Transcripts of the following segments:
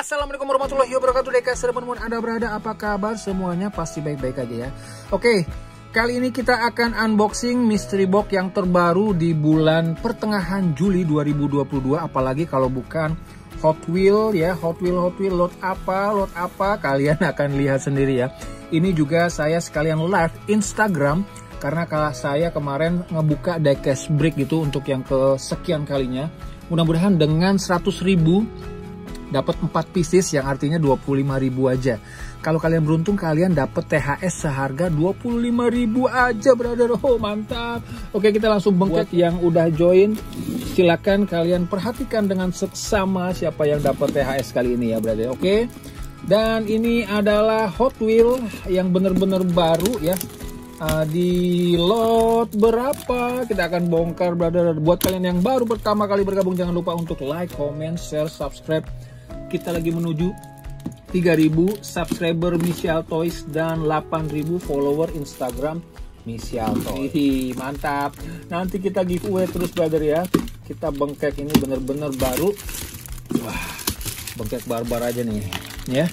Assalamualaikum warahmatullahi wabarakatuh. Dekas teman-teman Anda berada apa kabar? Semuanya pasti baik-baik aja ya. Oke kali ini kita akan unboxing mystery box yang terbaru di bulan pertengahan Juli 2022 Apalagi kalau bukan Hot Wheel ya Hot Wheel Hot Wheel lot apa lot apa kalian akan lihat sendiri ya. Ini juga saya sekalian live Instagram karena kalau saya kemarin ngebuka diecast brick gitu untuk yang kesekian kalinya. Mudah-mudahan dengan 100 ribu dapat 4 pieces yang artinya 25.000 aja. Kalau kalian beruntung kalian dapat THS seharga 25.000 aja brother. Oh, mantap. Oke, kita langsung bengkak yang udah join. Silakan kalian perhatikan dengan seksama siapa yang dapat THS kali ini ya brother. Oke. Dan ini adalah Hot Wheel yang bener-bener baru ya. Uh, di lot berapa kita akan bongkar brother buat kalian yang baru pertama kali bergabung jangan lupa untuk like comment share subscribe kita lagi menuju 3000 subscriber Michelle Toys dan 8000 follower Instagram Michelle Toys. Mantap. Nanti kita giveaway terus brother ya. Kita bengkek ini bener-bener baru. Wah, bengkek barbar aja nih ya.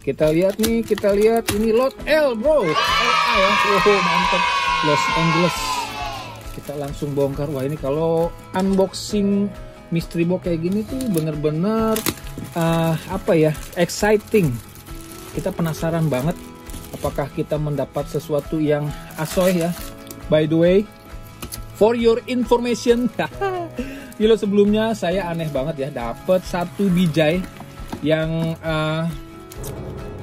Kita lihat nih, kita lihat ini lot L bro. LA ya. Oh, mantap. Los Angeles. Kita langsung bongkar. Wah, ini kalau unboxing mystery box kayak gini tuh bener-bener uh, apa ya exciting. Kita penasaran banget apakah kita mendapat sesuatu yang asoy ya. By the way for your information Gila sebelumnya saya aneh banget ya dapat satu bijay yang uh,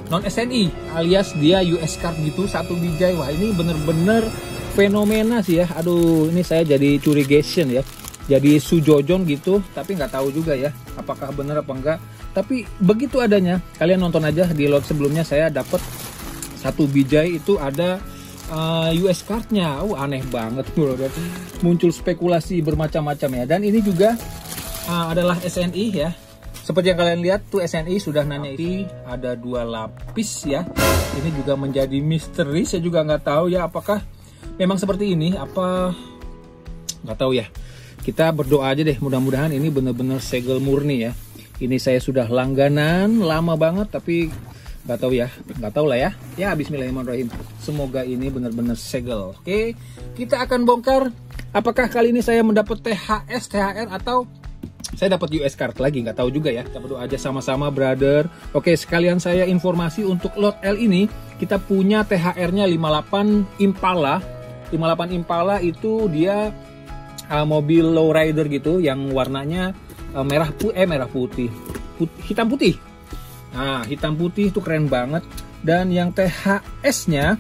non SNI alias dia US card gitu satu bijay wah ini bener-bener fenomena sih ya. Aduh ini saya jadi curigation ya jadi sujojon gitu tapi nggak tahu juga ya apakah benar apa enggak. Tapi begitu adanya kalian nonton aja di lot sebelumnya saya dapat satu bijay itu ada uh, US cardnya. Uh, aneh banget bro. Muncul spekulasi bermacam-macam ya. Dan ini juga uh, adalah SNI ya. Seperti yang kalian lihat tuh SNI sudah nanya ini ada dua lapis ya. Ini juga menjadi misteri saya juga nggak tahu ya apakah memang seperti ini apa nggak tahu ya kita berdoa aja deh mudah-mudahan ini benar-benar segel murni ya. Ini saya sudah langganan lama banget tapi nggak tahu ya nggak tahu lah ya. Ya Bismillahirrahmanirrahim. Semoga ini benar-benar segel. Oke kita akan bongkar. Apakah kali ini saya mendapat THS THR atau saya dapat US card lagi? Nggak tahu juga ya. Kita berdoa aja sama-sama brother. Oke sekalian saya informasi untuk lot L ini. Kita punya THR nya 58 Impala. 58 Impala itu dia uh, mobil lowrider gitu yang warnanya uh, merah putih eh merah putih. Put, hitam putih. Nah hitam putih itu keren banget. Dan yang THS-nya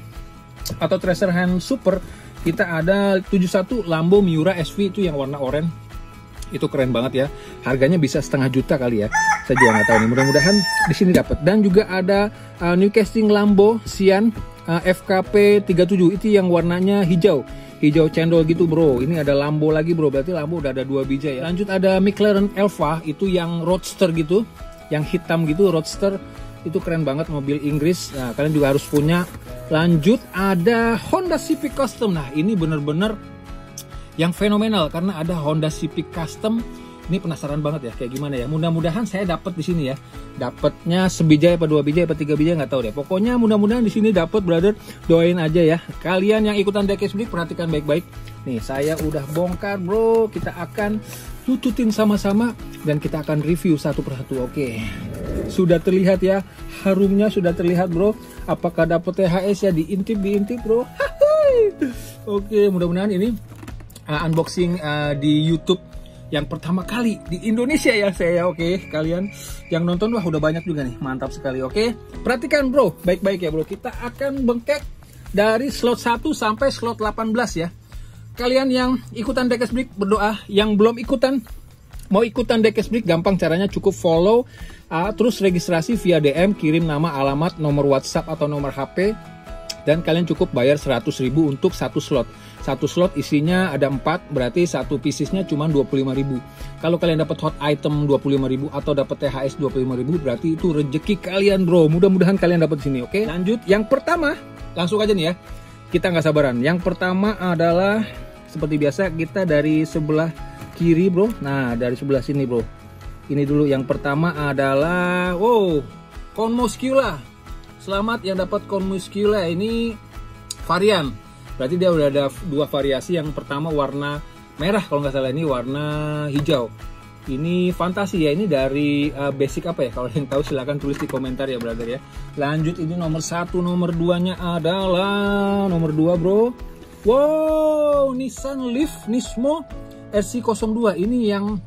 atau Tracer Hand Super kita ada 71 Lambo Miura SV itu yang warna oranye. Itu keren banget ya. Harganya bisa setengah juta kali ya. Saya juga nggak tahu nih. Mudah-mudahan di sini dapat. Dan juga ada uh, new casting Lambo Sian uh, FKP 37 itu yang warnanya hijau hijau cendol gitu bro. Ini ada Lambo lagi bro. Berarti Lambo udah ada dua biji ya. Lanjut ada McLaren Elva itu yang roadster gitu yang hitam gitu roadster. Itu keren banget mobil Inggris. Nah kalian juga harus punya. Lanjut ada Honda Civic Custom. Nah ini bener-bener yang fenomenal karena ada Honda Civic Custom ini penasaran banget ya kayak gimana ya? Mudah-mudahan saya dapat di sini ya. Dapatnya sebijai apa dua bijai apa tiga bijai nggak tahu deh. Pokoknya mudah-mudahan di sini dapat brother. Doain aja ya. Kalian yang ikutan Dekes Blik perhatikan baik-baik. Nih saya udah bongkar bro. Kita akan tututin sama-sama dan kita akan review satu persatu. Oke. Sudah terlihat ya. Harumnya sudah terlihat bro. Apakah dapat THS ya? Diintip diintip bro. Oke mudah-mudahan ini uh, unboxing uh, di YouTube yang pertama kali di Indonesia ya saya oke okay? kalian yang nonton wah udah banyak juga nih mantap sekali oke okay? perhatikan bro baik-baik ya bro kita akan bengkek dari slot 1 sampai slot 18 ya kalian yang ikutan Dekes Break berdoa yang belum ikutan mau ikutan Dekes Break gampang caranya cukup follow uh, terus registrasi via DM kirim nama alamat nomor WhatsApp atau nomor HP dan kalian cukup bayar 100.000 untuk satu slot. Satu slot isinya ada 4 berarti satu piecesnya cuma 25.000 kalau kalian dapat hot item 25.000 atau dapat THS 25.000 berarti itu rezeki kalian bro. Mudah-mudahan kalian dapat sini oke? Okay? lanjut yang pertama langsung aja nih ya. Kita nggak sabaran. Yang pertama adalah seperti biasa kita dari sebelah kiri bro. Nah dari sebelah sini bro. Ini dulu. Yang pertama adalah wow, Conmuscula. Selamat yang dapat Conmuscula ini varian. Berarti dia udah ada dua variasi. Yang pertama warna merah kalau nggak salah ini warna hijau. Ini fantasi ya, ini dari uh, basic apa ya? Kalau yang tahu silahkan tulis di komentar ya brother ya. Lanjut ini nomor satu, nomor duanya adalah nomor dua bro. Wow, Nissan Leaf Nismo RC02 ini yang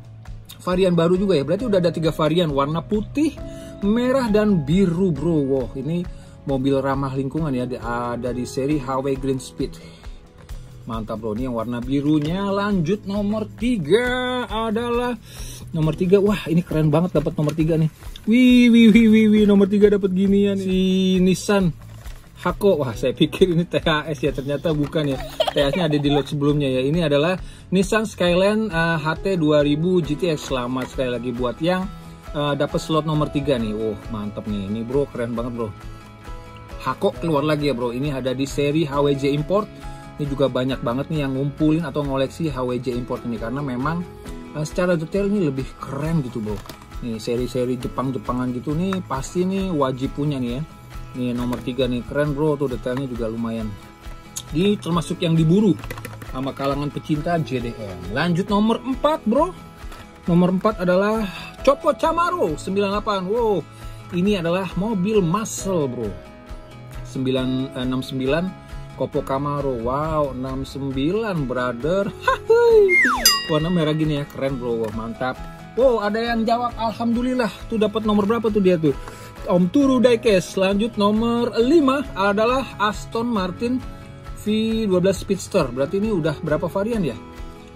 varian baru juga ya. Berarti udah ada tiga varian, warna putih, merah dan biru, bro. Wow, ini mobil ramah lingkungan ya. Ada di seri HW Green Speed. Mantap bro, ini yang warna birunya. Lanjut nomor tiga adalah nomor tiga. Wah, ini keren banget dapat nomor tiga nih. Wih, wih, wih, wih, wih. nomor tiga dapat ginian si Nissan Hako. Wah, saya pikir ini THS ya, ternyata bukan ya. THS-nya ada di lot sebelumnya ya. Ini adalah Nissan Skyline uh, HT 2000 GTX. Selamat sekali lagi buat yang uh, dapat slot nomor 3 nih. Wah, mantap nih. Ini bro, keren banget bro. Hako keluar lagi ya bro. Ini ada di seri HWJ Import. Ini juga banyak banget nih yang ngumpulin atau ngoleksi HWJ Import ini karena memang uh, secara detail ini lebih keren gitu bro. Nih seri-seri Jepang-Jepangan gitu nih pasti nih wajib punya nih ya Nih nomor 3 nih, keren bro tuh detailnya juga lumayan. Ini termasuk yang diburu sama kalangan pecinta JDM. Lanjut nomor 4 bro. Nomor 4 adalah Chopo Camaro 98. Wow, ini adalah mobil muscle bro. 969 Kopo Camaro. Wow, 69 brother. Warna merah gini ya, keren bro. Wow, mantap. Wow, ada yang jawab alhamdulillah. Tuh dapat nomor berapa tuh dia tuh? Om Turu Diecast. Lanjut nomor 5 adalah Aston Martin V12 Speedster. Berarti ini udah berapa varian ya?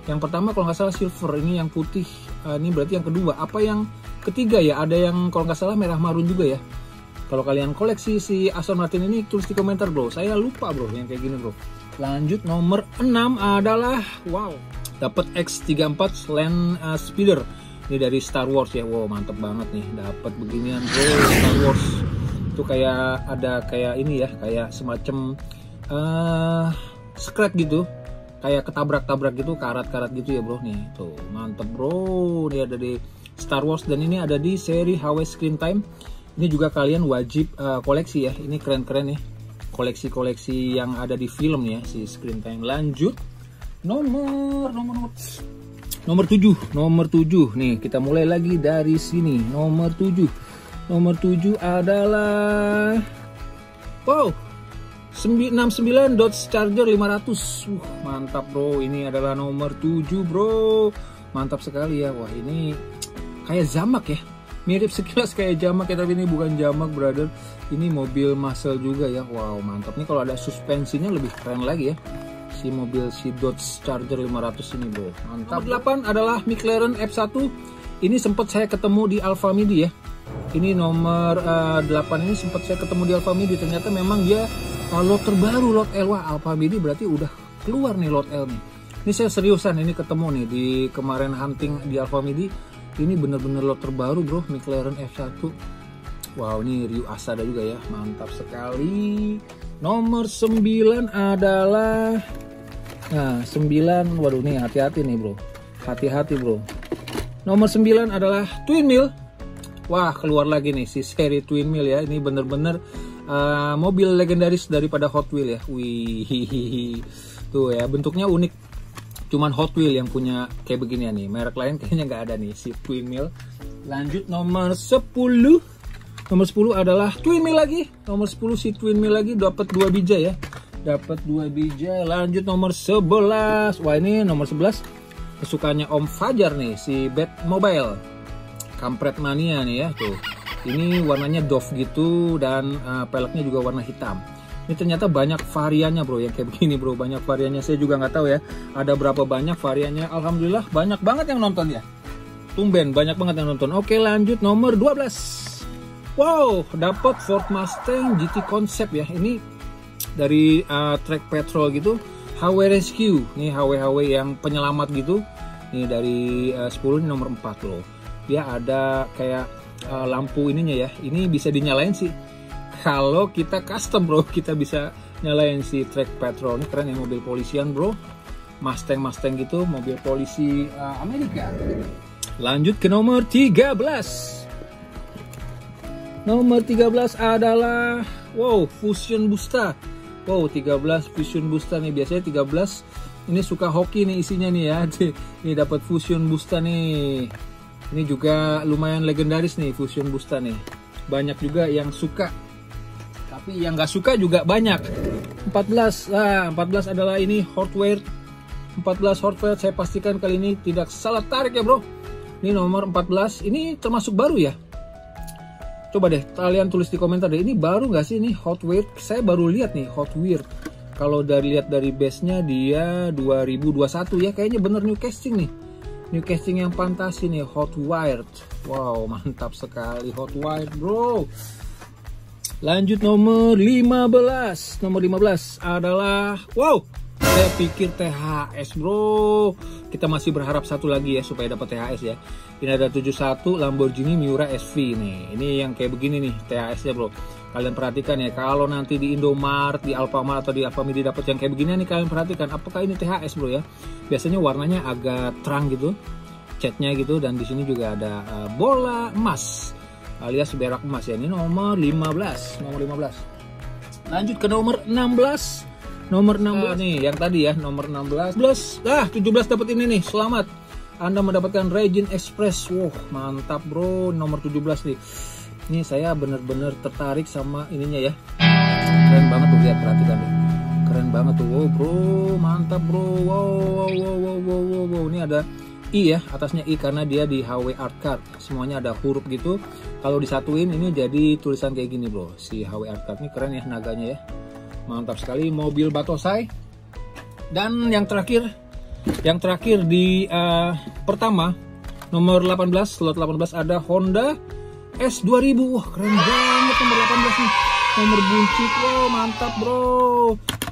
Yang pertama kalau nggak salah silver, ini yang putih. Uh, ini berarti yang kedua. Apa yang ketiga ya? Ada yang kalau nggak salah merah marun juga ya. Kalau kalian koleksi si Aston Martin ini tulis di komentar bro. Saya lupa bro yang kayak gini bro. Lanjut nomor 6 adalah wow dapat X34 Land uh, Speeder ini dari Star Wars ya wow mantep banget nih dapat beginian bro Star Wars itu kayak ada kayak ini ya kayak semacam uh, scratch gitu kayak ketabrak-tabrak gitu karat-karat gitu ya bro nih tuh mantep bro ini ada di Star Wars dan ini ada di seri HW Screen Time ini juga kalian wajib uh, koleksi ya ini keren-keren nih koleksi-koleksi yang ada di film ya si Screen Time lanjut nomor nomor nomor Nomor 7, nomor 7. Nih, kita mulai lagi dari sini. Nomor 7. Nomor 7 adalah Wow. 69 Dodge Charger 500. Uh, mantap, Bro. Ini adalah nomor 7, Bro. Mantap sekali ya. Wah, ini kayak Zamak ya. Mirip sekilas kayak Jamak ya, tapi ini bukan Jamak, brother. Ini mobil muscle juga ya. Wow, mantap. Nih kalau ada suspensinya lebih keren lagi ya si mobil si Dodge Charger 500 ini bro mantap nomor 8 adalah McLaren F1 ini sempat saya ketemu di Alfa Midi ya ini nomor uh, eh, 8 ini sempat saya ketemu di Alfa Midi ternyata memang dia uh, lot terbaru lot L wah Alfa Midi berarti udah keluar nih lot L nih ini saya seriusan ini ketemu nih di kemarin hunting di Alfa Midi ini bener-bener lot terbaru bro McLaren F1 wow ini Ryu Asada juga ya mantap sekali nomor 9 adalah Nah, 9 waduh nih hati-hati nih, Bro. Hati-hati, Bro. Nomor 9 adalah Twin Mill. Wah, keluar lagi nih si seri Twin Mill ya. Ini bener-bener uh, mobil legendaris daripada Hot Wheel ya. Wih. Tuh ya, bentuknya unik. Cuman Hot Wheel yang punya kayak begini nih. Merek lain kayaknya nggak ada nih si Twin Mill. Lanjut nomor 10. Nomor 10 adalah Twin Mill lagi. Nomor 10 si Twin Mill lagi dapat dua bija ya dapat dua biji lanjut nomor 11 wah ini nomor 11 kesukaannya Om Fajar nih si Bad Mobile kampret mania nih ya tuh ini warnanya doff gitu dan uh, peleknya juga warna hitam. Ini ternyata banyak variannya bro yang kayak begini bro. Banyak variannya. Saya juga nggak tahu ya ada berapa banyak variannya. Alhamdulillah banyak banget yang nonton ya. Tumben banyak banget yang nonton. Oke lanjut nomor 12 wow dapat Ford Mustang GT Concept ya. Ini dari uh, track petrol gitu. HW Rescue. Nih HW-HW yang penyelamat gitu. Nih dari uh, 10 ini nomor 4 loh. Dia ada kayak uh, lampu ininya ya ini bisa dinyalain sih kalau kita custom bro kita bisa nyalain si track petrol ini keren ya mobil polisian bro Mustang Mustang gitu mobil polisi uh, Amerika Lanjut ke nomor 13. Nomor 13 adalah wow, Fusion Busta. Wow, 13 Fusion Busta nih. Biasanya 13 ini suka hoki nih isinya nih ya. Ini dapat Fusion Busta nih. Ini juga lumayan legendaris nih Fusion Busta nih. Banyak juga yang suka. Tapi yang nggak suka juga banyak. 14. Nah, 14 adalah ini hardware. 14 hardware saya pastikan kali ini tidak salah tarik ya bro. Ini nomor 14 ini termasuk baru ya? Coba deh kalian tulis di komentar deh. Ini baru nggak sih? Ini Wheels saya baru lihat nih Wheels kalau dari lihat dari base nya dia 2021 ya. Kayaknya bener new casting nih new casting yang fantasi nih Hot Wired. Wow mantap sekali Hot Wired bro. Lanjut nomor 15 nomor 15 adalah wow saya pikir THS bro. Kita masih berharap satu lagi ya supaya dapat THS ya. Ini ada 71 Lamborghini Miura SV nih. Ini yang kayak begini nih THS ya bro kalian perhatikan ya kalau nanti di Indomaret di Alfamart atau di Alfamidi dapat yang kayak begini nih kalian perhatikan apakah ini THS bro ya biasanya warnanya agak terang gitu catnya gitu dan di sini juga ada uh, bola emas alias berak emas ya ini nomor 15 nomor 15 lanjut ke nomor 16 Nomor 16 uh, nih, yang tadi ya, nomor 16. 16. Ah, 17 dapat ini nih. Selamat. Anda mendapatkan Regin Express. Wow, mantap, Bro. Nomor 17 nih. Ini saya bener-bener tertarik sama ininya ya. Keren banget tuh lihat perhatikan nih. Keren banget tuh. Wow, Bro. Mantap, Bro. Wow, wow, wow, wow, wow, wow. wow. Ini ada I ya, atasnya I karena dia di HW Art Card. Semuanya ada huruf gitu. Kalau disatuin ini jadi tulisan kayak gini, Bro. Si HW Art Card ini keren ya naganya ya mantap sekali mobil Batosai dan yang terakhir yang terakhir di uh, pertama nomor 18 slot 18 ada Honda S2000 wah keren banget nomor 18 nih nomor buncit wow mantap bro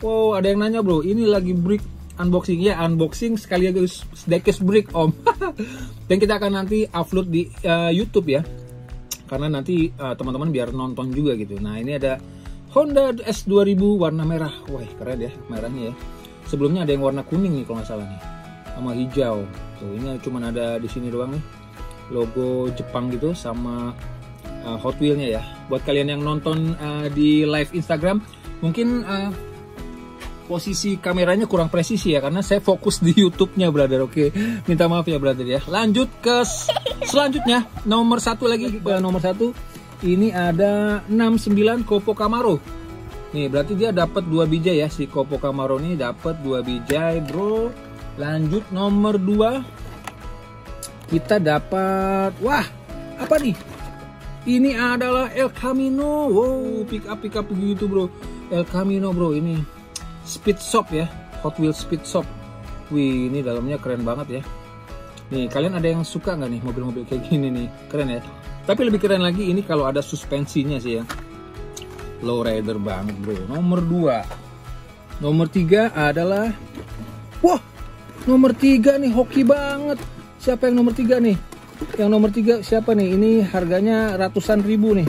wow ada yang nanya bro ini lagi break unboxing ya unboxing sekaligus sedikit break om dan kita akan nanti upload di uh, YouTube ya karena nanti eh, teman-teman uh, biar nonton juga gitu nah ini ada Honda S2000 warna merah. Wah, keren ya merahnya ya. Sebelumnya ada yang warna kuning nih kalau nggak salah nih. Sama hijau. Tuh, ini cuma ada di sini doang nih. Logo Jepang gitu sama uh, Hot Wheel-nya ya. Buat kalian yang nonton uh, di live Instagram, mungkin uh, posisi kameranya kurang presisi ya karena saya fokus di YouTube-nya brother. Oke, minta maaf ya brother ya. Lanjut ke selanjutnya nomor satu lagi nomor satu ini ada 69 Kopo Camaro nih berarti dia dapat dua bijai ya si Kopo Camaro ini dapat dua bijai bro lanjut nomor 2 kita dapat wah apa nih ini adalah El Camino wow pick up pick up begitu bro El Camino bro ini speed shop ya Hot Wheels speed shop wih ini dalamnya keren banget ya nih kalian ada yang suka nggak nih mobil-mobil kayak gini nih keren ya tapi lebih keren lagi ini kalau ada suspensinya sih ya. Low rider banget bro. Nomor 2. Nomor 3 adalah Wah, nomor 3 nih hoki banget. Siapa yang nomor 3 nih? Yang nomor 3 siapa nih? Ini harganya ratusan ribu nih.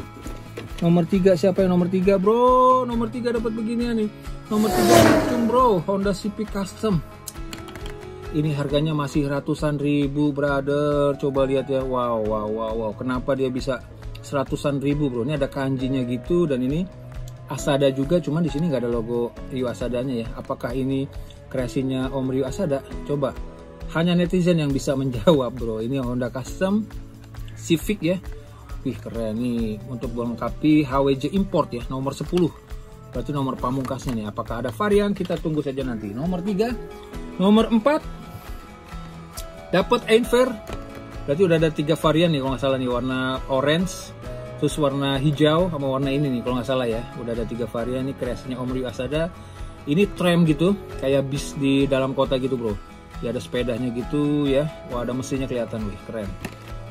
Nomor 3 siapa yang nomor 3 bro? Nomor 3 dapat beginian nih. Nomor 3 bro, Honda Civic Custom. Ini harganya masih ratusan ribu brother. Coba lihat ya. Wow wow wow wow. Kenapa dia bisa seratusan ribu bro? Ini ada kanjinya gitu dan ini Asada juga cuman di sini nggak ada logo Ryu Asadanya ya. Apakah ini kreasinya Om Ryu Asada? Coba hanya netizen yang bisa menjawab bro. Ini Honda Custom Civic ya. Wih keren nih. Untuk melengkapi HWJ import ya nomor 10 berarti nomor pamungkasnya nih. Apakah ada varian? Kita tunggu saja nanti. Nomor 3 nomor 4 dapat Einfer. Berarti udah ada tiga varian nih kalau nggak salah nih. Warna orange terus warna hijau sama warna ini nih kalau nggak salah ya. Udah ada tiga varian nih kreasinya Om Asada. Ini tram gitu kayak bis di dalam kota gitu bro ya ada sepedanya gitu ya. Wah ada mesinnya kelihatan wih keren.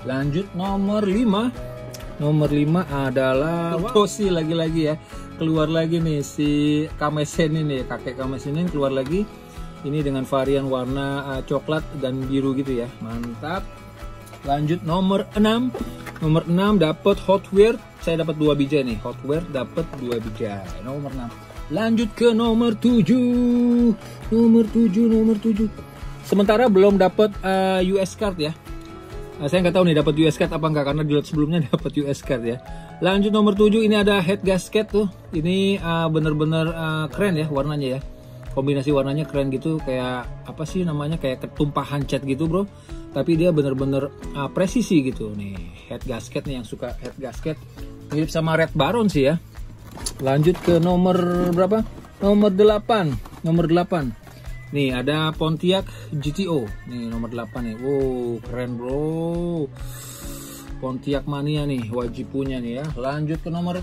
Lanjut nomor 5 nomor 5 adalah Tosi lagi-lagi ya. Keluar lagi nih si Kamesen ini. Kakek Kamesen ini keluar lagi. Ini dengan varian warna uh, coklat dan biru gitu ya. Mantap. Lanjut nomor 6 nomor 6 dapat hotware saya dapat dua bijak nih. Hotware dapat dua bijak. Nomor 6 lanjut ke nomor 7 nomor 7 nomor 7 sementara belum dapat uh, US card ya Nah, saya nggak tahu nih dapat US card apa enggak karena di lot sebelumnya dapat US card ya. Lanjut nomor 7 ini ada head gasket tuh. Ini uh, bener-bener uh, keren ya warnanya ya. Kombinasi warnanya keren gitu kayak apa sih namanya kayak ketumpahan cat gitu bro. Tapi dia bener-bener uh, presisi gitu nih head gasket nih yang suka head gasket mirip sama Red Baron sih ya. Lanjut ke nomor berapa? Nomor 8. Nomor 8. Nih ada Pontiac GTO. Nih nomor 8 nih. Wow, keren bro. Pontiac mania nih, wajib punya nih ya. Lanjut ke nomor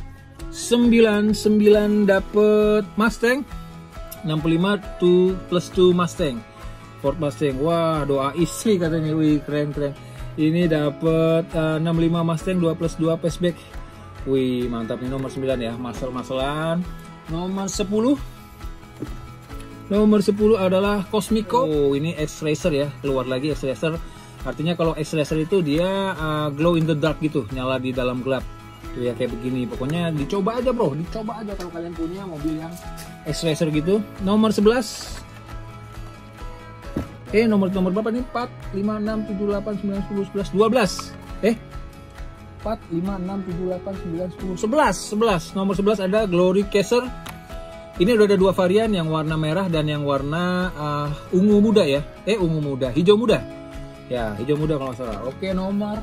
9. 9 dapet Mustang. 65 2 plus 2 Mustang. Ford Mustang. Wah, doa istri katanya. Wih, keren keren. Ini dapet uh, 65 Mustang 2 plus 2 fastback. Wih, mantap nih nomor 9 ya. Masal-masalan. Nomor 10 Nomor 10 adalah Cosmico. Oh, ini X-Racer ya. Keluar lagi X-Racer. Artinya kalau X-Racer itu dia uh, glow in the dark gitu, nyala di dalam gelap. Tuh ya kayak begini. Pokoknya dicoba aja, Bro. Dicoba aja kalau kalian punya mobil yang X-Racer gitu. Nomor 11 Eh, nomor nomor berapa nih? 4, 5, 6, 7, 8, 9, 10, 11, 12. Eh, 4, 5, 6, 7, 8, 9, 10, 11, 11. Nomor 11 ada Glory Chaser ini udah ada dua varian yang warna merah dan yang warna uh, ungu muda ya. Eh ungu muda, hijau muda. Ya, hijau muda kalau salah. Oke, nomor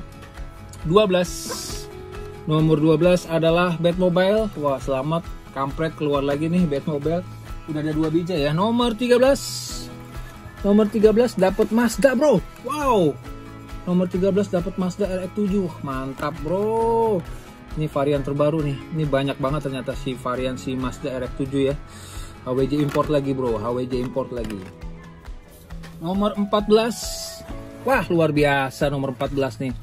12. Nomor 12 adalah Batmobile. Wah, selamat kampret keluar lagi nih Batmobile. Udah ada dua biji ya. Nomor 13. Nomor 13 dapat Mazda, Bro. Wow. Nomor 13 dapat Mazda RX-7. Mantap, Bro ini varian terbaru nih. Ini banyak banget ternyata si varian si Mazda RX-7 ya. HWJ import lagi bro. HWJ import lagi. Nomor 14 wah luar biasa nomor 14 nih.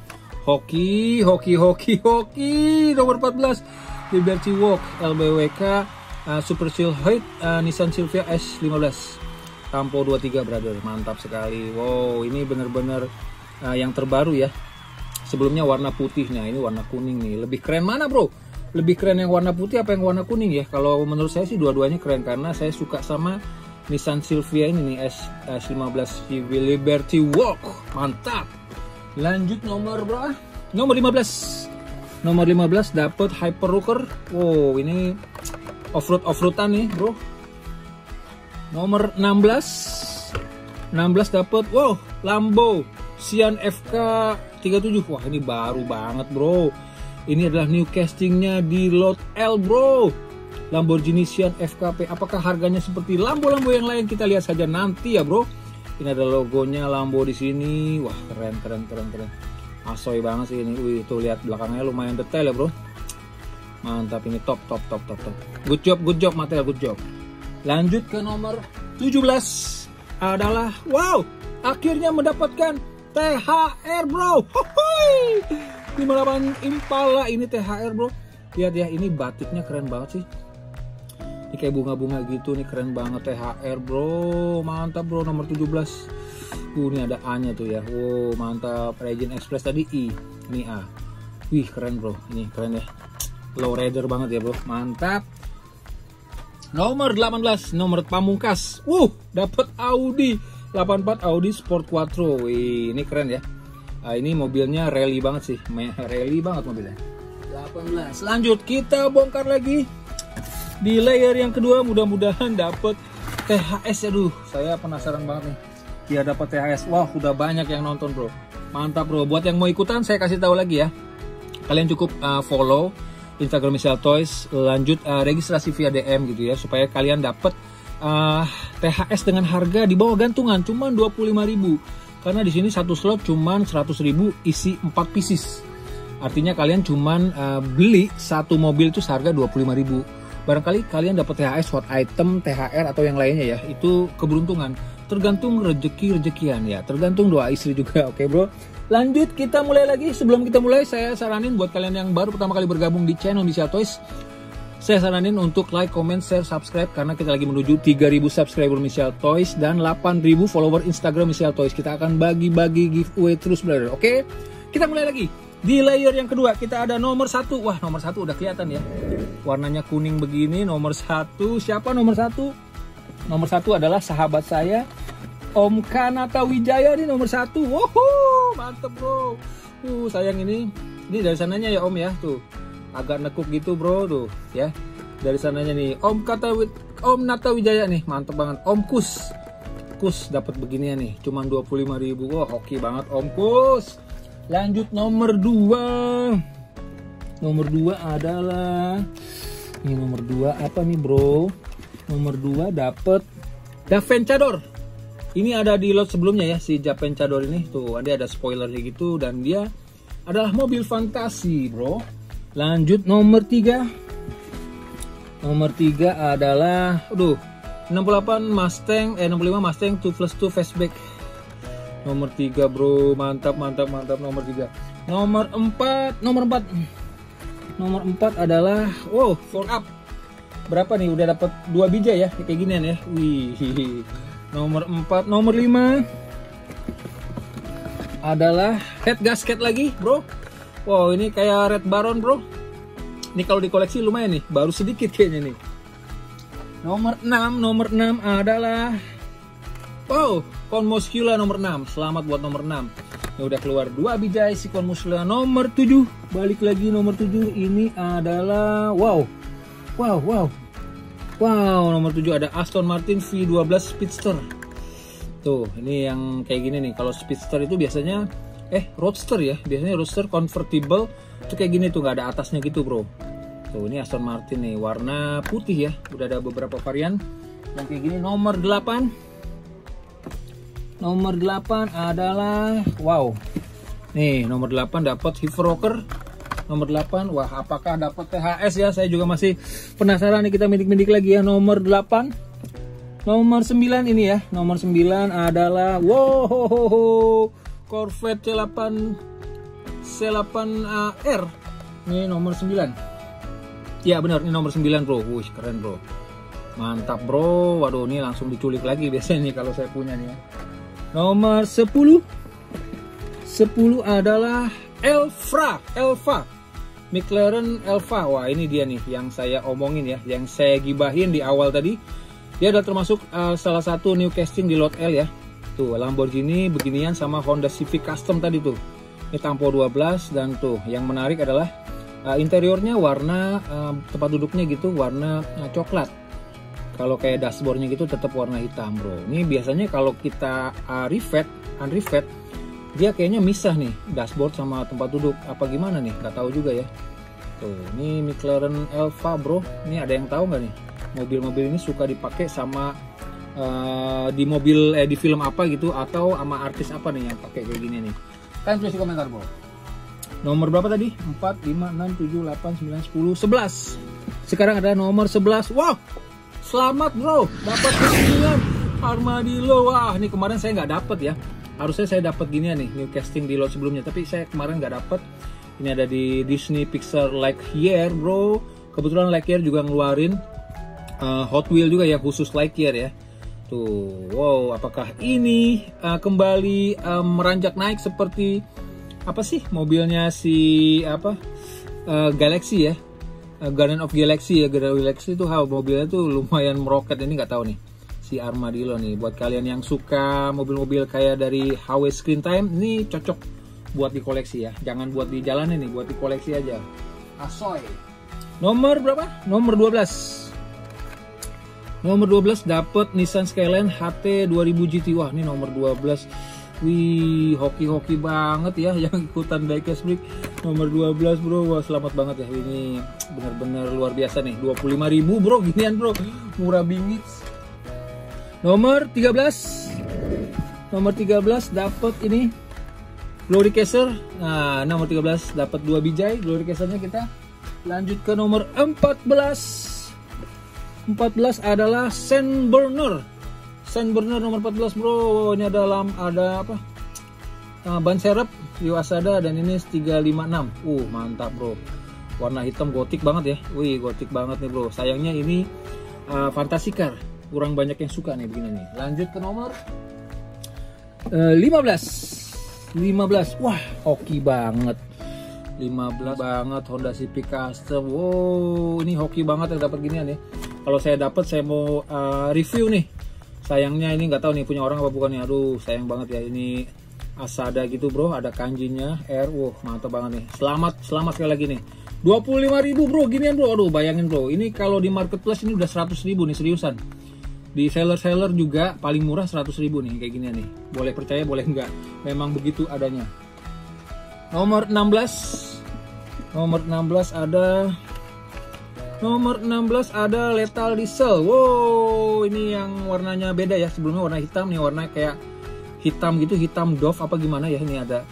Hoki hoki hoki hoki. Nomor 14 Liberty Walk LBWK uh, Super Height uh, Nissan Silvia S15 Tampo 23 brother. Mantap sekali. Wow ini bener-bener uh, yang terbaru ya sebelumnya warna putih nah ini warna kuning nih. Lebih keren mana bro? Lebih keren yang warna putih apa yang warna kuning ya? Kalau menurut saya sih dua-duanya keren karena saya suka sama Nissan Silvia ini nih S, S15 Liberty Walk. Mantap. Lanjut nomor berapa? Nomor 15 nomor 15 dapat Hyper Rooker wow ini off-road off-roadan nih bro. Nomor 16 16 dapat wow Lambo Sian FK 37 wah ini baru banget bro. Ini adalah new castingnya di lot L bro. Lamborghini Sian FKP apakah harganya seperti Lambo-Lambo yang lain? Kita lihat saja nanti ya bro. Ini ada logonya Lambo di sini. Wah keren keren keren keren. Asoy banget sih ini. Wih tuh lihat belakangnya lumayan detail ya bro. Mantap ini top top top top top. Good job good job material good job. Lanjut ke nomor 17 adalah wow akhirnya mendapatkan THR bro. Hohoi. 58 Impala ini THR bro. Lihat ya ini batiknya keren banget sih. Ini kayak bunga-bunga gitu nih keren banget THR bro. Mantap bro nomor 17 uh, ini ada A nya tuh ya. Wow mantap. Regin Express tadi I. Ini A. Wih keren bro. Ini keren ya. Low rider banget ya bro. Mantap. Nomor 18 nomor pamungkas. Uh dapat Audi 84 Audi Sport Quattro. Wih, ini keren ya. Nah, ini mobilnya rally banget sih. Rally banget mobilnya. 18 lanjut kita bongkar lagi. Di layer yang kedua mudah-mudahan dapet THS aduh saya penasaran banget nih. Ya dapat THS wah udah banyak yang nonton bro. Mantap bro. Buat yang mau ikutan saya kasih tahu lagi ya. Kalian cukup uh, follow Instagram Michelle Toys lanjut uh, registrasi via DM gitu ya supaya kalian dapat uh, THS dengan harga di bawah gantungan cuma 25.000 karena di sini satu slot cuma 100.000 isi 4 pieces. Artinya kalian cuma uh, beli satu mobil itu seharga 25.000 barangkali kalian dapat THS hot item THR atau yang lainnya ya itu keberuntungan. Tergantung rezeki rezekian ya tergantung doa istri juga oke okay, bro? Lanjut kita mulai lagi. Sebelum kita mulai saya saranin buat kalian yang baru pertama kali bergabung di channel Misha Toys saya saranin untuk like, comment, share, subscribe karena kita lagi menuju 3000 subscriber Michelle Toys dan 8000 follower Instagram Michelle Toys. Kita akan bagi-bagi giveaway terus brother. Oke, kita mulai lagi. Di layer yang kedua kita ada nomor satu. Wah nomor satu udah kelihatan ya. Warnanya kuning begini. Nomor satu siapa nomor satu? Nomor satu adalah sahabat saya Om Kanata Wijaya nih nomor satu. Wow, mantep bro. Uh, sayang ini, ini dari sananya ya Om ya, tuh agak nekuk gitu bro, tuh ya. Dari sananya nih, Om Kata Om Nata Wijaya nih, mantep banget. Om Kus, Kus dapat beginian nih, cuma 25.000 Wah, hoki banget Om Kus. Lanjut nomor 2 Nomor 2 adalah ini nomor 2 apa nih bro? Nomor 2 dapat Davencador. Ini ada di lot sebelumnya ya si Davencador ini tuh ada ada spoilernya gitu dan dia adalah mobil fantasi bro. Lanjut nomor 3 Nomor 3 adalah aduh 68 Mustang eh 65 Mustang 2 plus 2 fastback. Nomor 3 bro mantap mantap mantap nomor 3 nomor 4 nomor 4 nomor 4 adalah wow 4 up. Berapa nih? Udah dapat dua bija ya kayak ginian ya? Wih. Nomor 4 nomor 5 adalah head gasket lagi bro wow ini kayak red baron bro. Ini kalau dikoleksi lumayan nih baru sedikit kayaknya nih. Nomor 6 nomor 6 adalah wow Conmuscula nomor 6 selamat buat nomor 6 ya udah keluar dua bijai si Conmuscula nomor 7 balik lagi nomor 7 ini adalah wow wow wow. Wow nomor 7 ada Aston Martin V12 Speedster. Tuh ini yang kayak gini nih. Kalau Speedster itu biasanya eh Roadster ya? Biasanya Roadster convertible itu kayak gini tuh nggak ada atasnya gitu bro. Tuh ini Aston Martin nih warna putih ya. Udah ada beberapa varian. Yang kayak gini nomor 8 nomor 8 adalah wow. Nih nomor 8 dapat Hip Rocker. Nomor 8 wah apakah dapat THS ya? Saya juga masih penasaran nih kita midik-midik lagi ya. Nomor 8 nomor 9 ini ya. Nomor 9 adalah wow Corvette C8 C8R ini nomor 9 ya benar ini nomor 9 bro. Wih, keren bro. Mantap bro. Waduh ini langsung diculik lagi biasanya nih kalau saya punya nih ya. Nomor 10 10 adalah Elfra Elva McLaren Elva wah ini dia nih yang saya omongin ya yang saya gibahin di awal tadi. Dia adalah termasuk uh, salah satu new casting di lot L ya tuh Lamborghini beginian sama Honda Civic Custom tadi tuh. Ini tampo 12 dan tuh yang menarik adalah uh, interiornya warna uh, tempat duduknya gitu warna uh, coklat. Kalau kayak dashboardnya gitu tetap warna hitam bro. Ini biasanya kalau kita uh, revet unrevet dia kayaknya misah nih dashboard sama tempat duduk. Apa gimana nih? Nggak tahu juga ya. Tuh ini McLaren Elva bro. Ini ada yang tahu nggak nih? Mobil-mobil ini suka dipakai sama uh, di mobil eh di film apa gitu atau sama artis apa nih yang pakai kayak gini nih? Kalian tulis di komentar bro. Nomor berapa tadi? 4 5 6 7 8 9 10 11 sekarang ada nomor 11 wow selamat bro. Dapat kesenian Armadillo wah ini kemarin saya nggak dapet ya. Harusnya saya dapat gini nih new casting di lot sebelumnya. Tapi saya kemarin nggak dapet. Ini ada di Disney Pixar Lightyear bro. Kebetulan Lightyear juga ngeluarin uh, Hot Wheel juga ya khusus Lightyear ya tuh wow apakah ini uh, kembali uh, meranjak naik seperti apa sih mobilnya si apa uh, Galaxy ya? Uh, Guardian of Galaxy ya Guardian of Galaxy itu how mobilnya tuh lumayan meroket ini nggak tahu nih si Armadillo nih. Buat kalian yang suka mobil-mobil kayak dari HW Screen Time ini cocok buat dikoleksi ya. Jangan buat di jalanan nih buat dikoleksi aja. Asoy. Nomor berapa? Nomor 12 nomor 12 dapat Nissan Skyline HT 2000 GT wah ini nomor 12 Wih, hoki-hoki banget ya yang ikutan diecast break nomor 12 bro. Wah, selamat banget ya. Ini benar-benar luar biasa nih. 25.000 bro, ginian bro. Murah bingit. Nomor 13 nomor 13 dapat ini glory caser. Nah nomor 13 dapat dua bijai glory casernya kita lanjut ke nomor 14 14 adalah sand burner sand burner nomor 14 bro. Ini ada dalam ada apa? Uh, ban serep Yuasada dan ini 356 uh mantap bro. Warna hitam gotik banget ya. Wih gotik banget nih bro. Sayangnya ini uh, fantasy car. Kurang banyak yang suka nih begini nih. Lanjut ke nomor uh, 15 15 wah hoki banget. 15 banget Honda Civic Custom. Wow ini hoki banget yang dapat ginian ya kalau saya dapat saya mau uh, review nih. Sayangnya ini nggak tahu nih punya orang apa bukan nih aduh sayang banget ya ini Asada gitu bro. Ada kanjinya R. Wow mantap banget nih. Selamat selamat sekali lagi nih. 25.000 bro. Ginian bro. Aduh bayangin bro. Ini kalau di marketplace ini udah 100.000 nih seriusan. Di seller-seller juga paling murah 100.000 nih kayak gini nih. Boleh percaya boleh enggak. Memang begitu adanya. Nomor 16 nomor 16 ada nomor 16 ada lethal diesel. Wow ini yang warnanya beda ya. Sebelumnya warna hitam nih warna kayak hitam gitu hitam Dove apa gimana ya ini ada.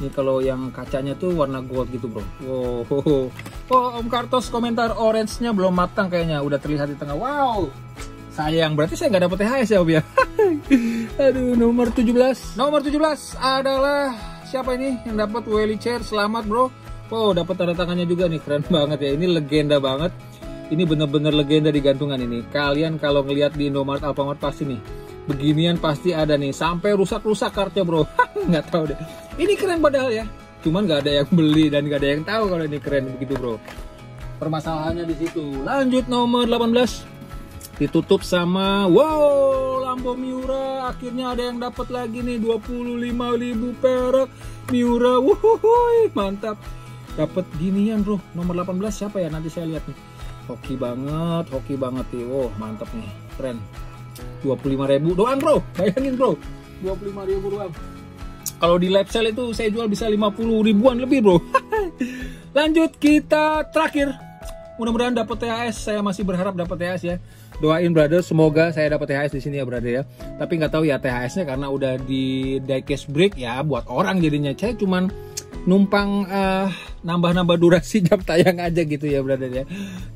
Ini kalau yang kacanya tuh warna gold gitu bro. Wow. Oh Om Kartos komentar orange nya belum matang kayaknya. Udah terlihat di tengah. Wow. Sayang berarti saya nggak dapet THS ya Om ya? Aduh nomor 17 nomor 17 adalah siapa ini yang dapat Welly Chair? Selamat bro. Wow dapat tanda tangannya juga nih. Keren banget ya. Ini legenda banget ini bener-bener legenda di gantungan ini. Kalian kalau ngelihat di Indomaret Alfamart pasti nih beginian pasti ada nih. Sampai rusak-rusak kartunya bro. Nggak tahu deh. Ini keren padahal ya. Cuman nggak ada yang beli dan nggak ada yang tahu kalau ini keren begitu bro. Permasalahannya di situ. Lanjut nomor 18 ditutup sama wow Lambo Miura. Akhirnya ada yang dapat lagi nih 25.000 perak Miura. Wuhuhui mantap. Dapat ginian bro. Nomor 18 siapa ya? Nanti saya lihat nih hoki banget hoki banget nih. Wow mantap nih. Keren. 25 ribu. Doang bro. Bayangin bro. 25 ribu doang. Kalau di live sale itu saya jual bisa 50 ribuan lebih bro. Lanjut kita terakhir. Mudah-mudahan dapat THS saya masih berharap dapat THS ya. Doain brother. Semoga saya dapat THS di sini ya brother ya. Tapi nggak tahu ya THS nya karena udah di diecast break ya buat orang jadinya. Saya cuman numpang uh, nambah-nambah durasi jam tayang aja gitu ya brother ya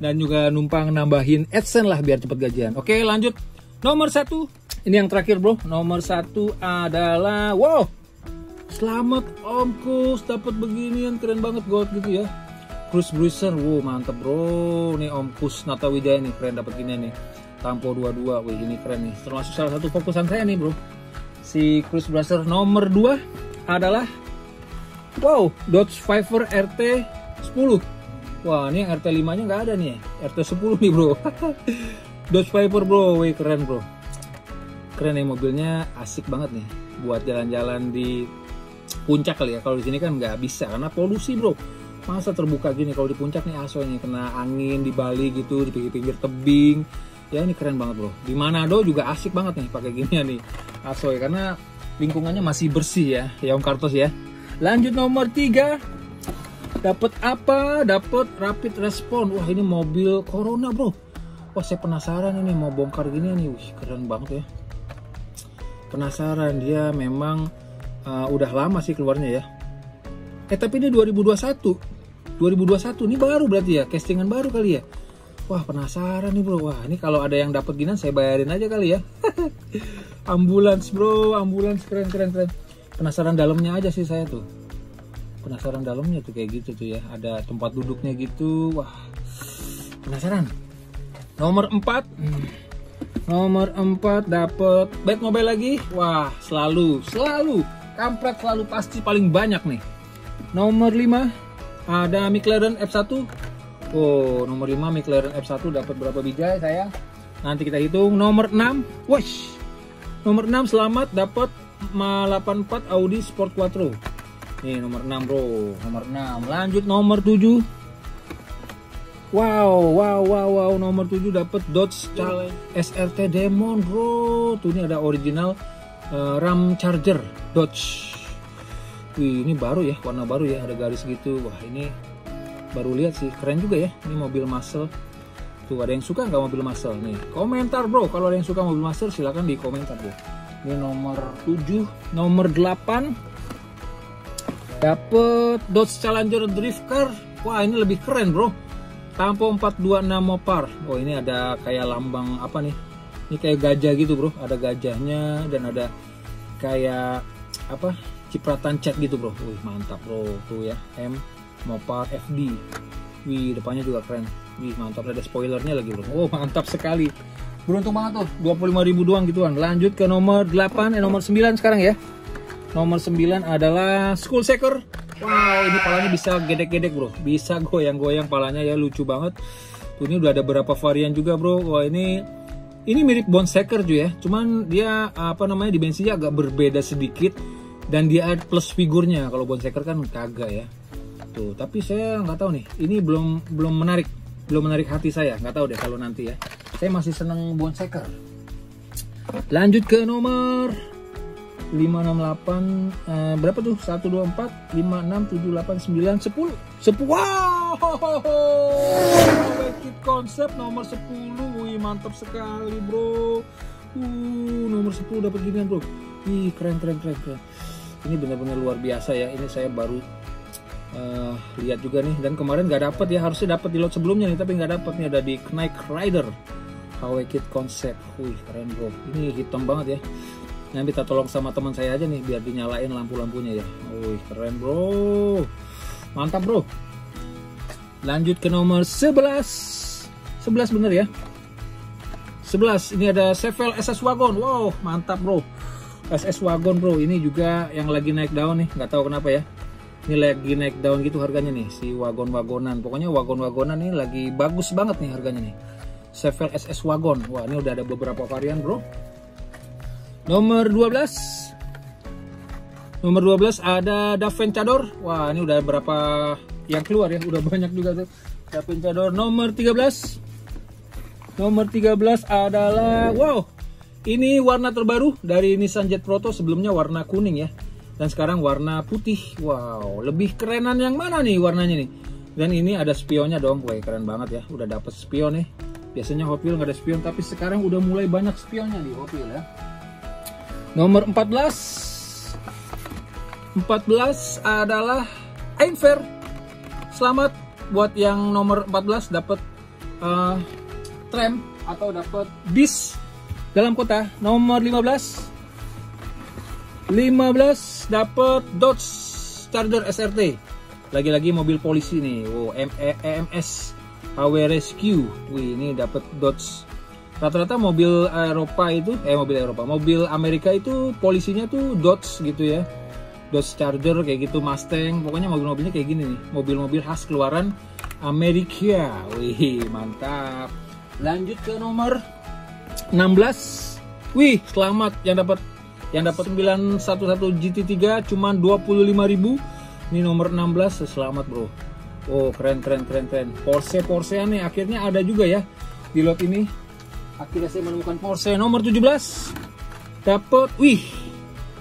dan juga numpang nambahin adsense lah biar cepet gajian oke lanjut Nomor satu, ini yang terakhir bro. Nomor satu adalah, wow, selamat Om Kus dapat beginian keren banget gold gitu ya. Cruise Bruiser, wow mantap bro. Nih Om Kus Nata Wijaya nih keren dapat gini nih. Tampo 22, wih ini keren nih. Termasuk salah satu fokusan saya nih bro. Si Cruise Bruiser nomor 2 adalah, wow, Dodge Viper RT 10. Wah ini yang RT 5 nya nggak ada nih ya. RT 10 nih bro. Dodge Viper bro, wih keren bro. Keren nih mobilnya, asik banget nih buat jalan-jalan di puncak kali ya. Kalau di sini kan nggak bisa karena polusi bro. Masa terbuka gini kalau di puncak nih aso ini kena angin di Bali gitu di pinggir-pinggir tebing. Ya ini keren banget bro. Di Manado juga asik banget nih pakai gini nih aso ya karena lingkungannya masih bersih ya. Ya Om Kartos ya. Lanjut nomor 3 dapat apa? Dapat rapid respon. Wah, ini mobil Corona, Bro. Wah saya penasaran ini mau bongkar gini nih. Wih keren banget ya. Penasaran dia memang uh, udah lama sih keluarnya ya. Eh tapi ini 2021 2021 ini baru berarti ya? Castingan baru kali ya? Wah penasaran nih bro. Wah ini kalau ada yang dapat gini saya bayarin aja kali ya. Ambulans bro. Ambulans keren keren keren penasaran dalamnya aja sih saya tuh penasaran dalamnya tuh kayak gitu tuh ya ada tempat duduknya gitu wah penasaran Nomor 4. Nomor 4 dapat Batmobile lagi. Wah, selalu, selalu kampret selalu pasti paling banyak nih. Nomor 5 ada McLaren F1. Oh, nomor 5 McLaren F1 dapat berapa biji saya? Nanti kita hitung. Nomor 6. Wash. Nomor 6 selamat dapat 84 Audi Sport Quattro. Nih nomor 6, Bro. Nomor 6. Lanjut nomor 7. Wow, wow, wow, wow, nomor 7 dapat Dodge Challenge SRT Demon, bro. Tuh ini ada original uh, RAM charger Dodge. Wih, ini baru ya, warna baru ya, ada garis gitu. Wah, ini baru lihat sih, keren juga ya. Ini mobil muscle. Tuh ada yang suka nggak mobil muscle nih? Komentar, bro. Kalau ada yang suka mobil muscle silahkan di komentar, bro. Ini nomor 7, nomor 8 dapat Dodge Challenger Drift Car. Wah, ini lebih keren, bro Tampo 426 Mopar. Oh, ini ada kayak lambang apa nih? Ini kayak gajah gitu, Bro. Ada gajahnya dan ada kayak apa? cipratan cat gitu, Bro. Wih, mantap, Bro. Tuh ya, M Mopar FD. Wih, depannya juga keren. Wih, mantap. Ada spoilernya lagi, Bro. Oh, mantap sekali. Beruntung banget tuh, 25.000 doang gituan. Lanjut ke nomor 8 eh nomor 9 sekarang ya. Nomor 9 adalah School Shaker Wow, ini palanya bisa gedek-gedek bro, bisa goyang-goyang palanya ya lucu banget. Tuh ini udah ada beberapa varian juga bro. Wah ini ini mirip Bonseker juga ya cuman dia apa namanya dimensinya agak berbeda sedikit dan dia plus figurnya kalau Bonseker kan kagak ya tuh tapi saya nggak tahu nih ini belum belum menarik belum menarik hati saya nggak tahu deh kalau nanti ya saya masih seneng Bonseker lanjut ke nomor 568 eh, berapa tuh? 124 56 78 9 10 10 wow! Kit konsep nomor 10 wih mantap sekali bro. Uh nomor 10 dapat ginian bro. Ih keren keren keren keren. Ini benar-benar luar biasa ya. Ini saya baru uh, lihat juga nih. Dan kemarin nggak dapet ya. Harusnya dapat di lot sebelumnya nih tapi nggak dapet nih. Ada di Knight Rider HW Kit konsep wih keren bro ini hitam banget ya Nanti kita tolong sama teman saya aja nih biar dinyalain lampu-lampunya ya. Wih, keren bro. Mantap bro. Lanjut ke nomor 11. 11 bener ya. 11 ini ada Sevel SS Wagon. Wow, mantap bro. SS Wagon bro, ini juga yang lagi naik daun nih, nggak tahu kenapa ya. Ini lagi naik daun gitu harganya nih, si wagon-wagonan. Pokoknya wagon-wagonan ini lagi bagus banget nih harganya nih. Sevel SS Wagon. Wah, ini udah ada beberapa varian bro. Nomor 12. Nomor 12 ada Daventador. Wah, ini udah berapa yang keluar ya? Udah banyak juga tuh. Daventador nomor 13. Nomor 13 adalah wow. Ini warna terbaru dari Nissan Jet Proto sebelumnya warna kuning ya. Dan sekarang warna putih. Wow, lebih kerenan yang mana nih warnanya nih? Dan ini ada spionnya dong. Wah, keren banget ya. Udah dapet spion nih. Biasanya Hot Wheels nggak ada spion, tapi sekarang udah mulai banyak spionnya di Hot Wheels ya. Nomor 14 14 adalah Einfer Selamat buat yang nomor 14 dapat uh, tram atau dapat bis dalam kota. Nomor 15 15 dapat Dodge Charger SRT. Lagi-lagi mobil polisi nih. Oh, EMS HW Rescue. Wih, ini dapat Dodge. Rata-rata mobil Eropa itu eh mobil Eropa mobil Amerika itu polisinya tuh Dodge gitu ya. Dodge Charger kayak gitu Mustang. Pokoknya mobil-mobilnya kayak gini nih. Mobil-mobil khas keluaran Amerika. Wih mantap. Lanjut ke nomor 16 wih selamat. Yang dapat yang dapat 911 GT3 cuma 25.000 ini nomor 16 selamat bro Oh keren keren keren keren. Porsche Porsche nih akhirnya ada juga ya di lot ini. Akhirnya saya menemukan Porsche nomor 17 dapat wih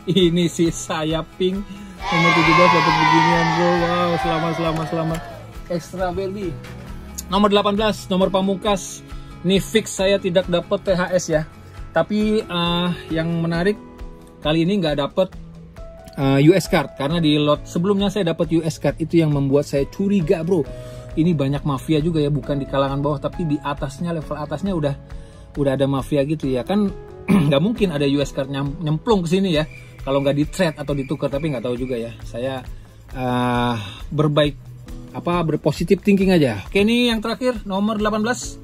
ini si saya pink. Nomor 17 dapat beginian bro. Wow selamat selamat selamat. Extra baby nomor 18 nomor pamungkas. Ini fix saya tidak dapat THS ya. Tapi uh, yang menarik kali ini nggak dapat eh, US card. Karena di lot sebelumnya saya dapat US card. Itu yang membuat saya curiga bro. Ini banyak mafia juga ya bukan di kalangan bawah tapi di atasnya level atasnya udah udah ada mafia gitu ya. Kan nggak mungkin ada US card nyemplung ke sini ya. Kalau nggak di trade atau ditukar tapi nggak tahu juga ya. Saya uh, berbaik apa berpositif thinking aja. Oke ini yang terakhir nomor 18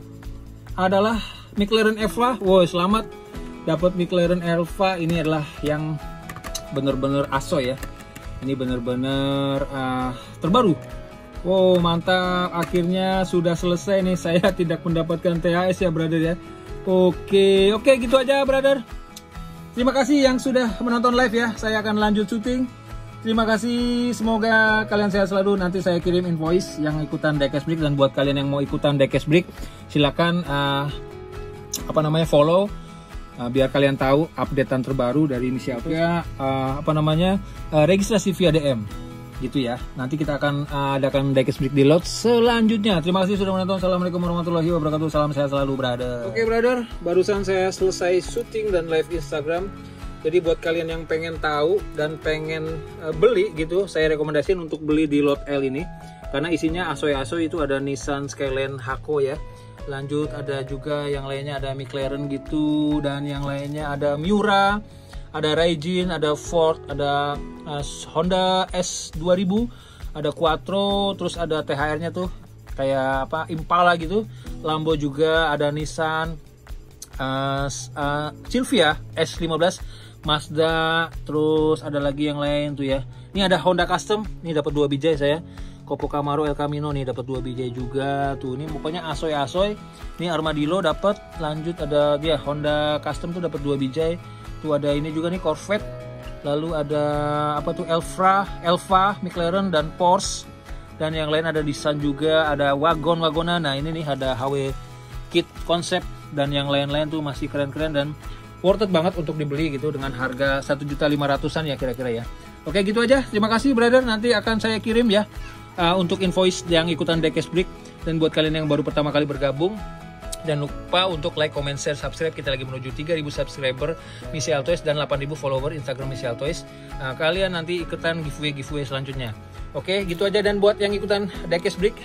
adalah McLaren Eva wow selamat. Dapat McLaren Eva ini adalah yang bener-bener aso ya ini bener-bener uh, terbaru Wow mantap akhirnya sudah selesai nih saya tidak mendapatkan THS ya brother ya Oke, oke gitu aja brother. Terima kasih yang sudah menonton live ya. Saya akan lanjut syuting. Terima kasih, semoga kalian sehat selalu. Nanti saya kirim invoice yang ikutan Dekes Break dan buat kalian yang mau ikutan Dekes Break, silakan uh, apa namanya follow uh, biar kalian tahu updatean terbaru dari misi apa ya uh, apa namanya uh, registrasi via DM gitu ya. Nanti kita akan uh, adakan Dekes Break di lot selanjutnya. Terima kasih sudah menonton. Assalamualaikum warahmatullahi wabarakatuh. Salam sehat selalu, brother. Oke, okay, brother. Barusan saya selesai syuting dan live Instagram. Jadi buat kalian yang pengen tahu dan pengen uh, beli gitu, saya rekomendasiin untuk beli di lot L ini. Karena isinya asoy-asoy itu ada Nissan Skyline Hako ya. Lanjut ada juga yang lainnya ada McLaren gitu dan yang lainnya ada Miura ada Raijin, ada Ford, ada uh, Honda S2000, ada Quattro, terus ada THR-nya tuh kayak apa Impala gitu, Lambo juga, ada Nissan, uh, uh, Silvia S15, Mazda, terus ada lagi yang lain tuh ya. Ini ada Honda Custom, ini dapat dua biji saya. Copo Camaro El Camino nih dapat 2 biji juga. Tuh ini pokoknya asoy asoy. Ini Armadillo dapat lanjut ada dia Honda Custom tuh dapat 2 biji tuh ada ini juga nih Corvette. Lalu ada apa tuh Elfra Elva McLaren dan Porsche. Dan yang lain ada Nissan juga ada wagon wagonan. Nah ini nih ada HW kit konsep dan yang lain-lain tuh masih keren-keren dan worth it banget untuk dibeli gitu dengan harga 1.500an ya kira-kira ya. Oke gitu aja. Terima kasih brother. Nanti akan saya kirim ya uh, untuk invoice yang ikutan Dekes Break dan buat kalian yang baru pertama kali bergabung Jangan lupa untuk like, comment, share, subscribe. Kita lagi menuju 3000 subscriber Misi Altois dan 8000 follower Instagram Misi Altois. Nah, kalian nanti ikutan giveaway-giveaway selanjutnya. Oke, gitu aja. Dan buat yang ikutan Dekes Break,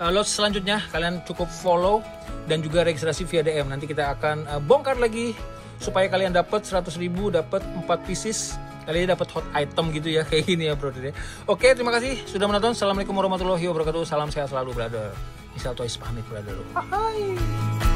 uh, lot selanjutnya kalian cukup follow dan juga registrasi via DM. Nanti kita akan uh, bongkar lagi supaya kalian dapat 100.000 dapat 4 pieces kalian dapat hot item gitu ya kayak gini ya bro ya. Oke terima kasih sudah menonton. Assalamualaikum warahmatullahi wabarakatuh. Salam sehat selalu brother. Misal Toys pamit brother. Hai.